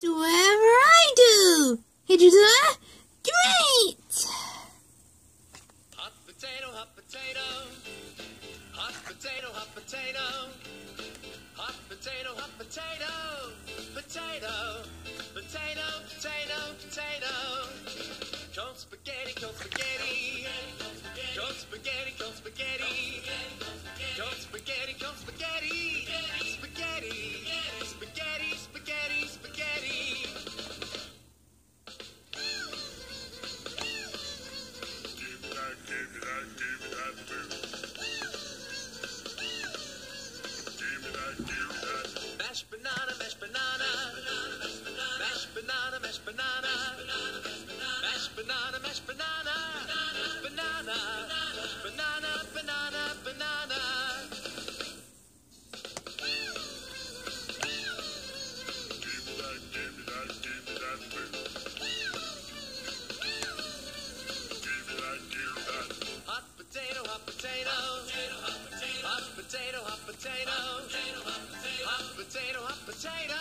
Do whatever I do. He do that? Great! Hot potato, hot potato. Hot potato, hot potato. Hot potato, hot potato. Potato, potato, potato, potato. Cold spaghetti, cold spaghetti. Mashed banana, mashed banana. Banana. Banana, banana, banana. Potato, hot potato. Hot potato, hot potato. Hot potato, hot potato,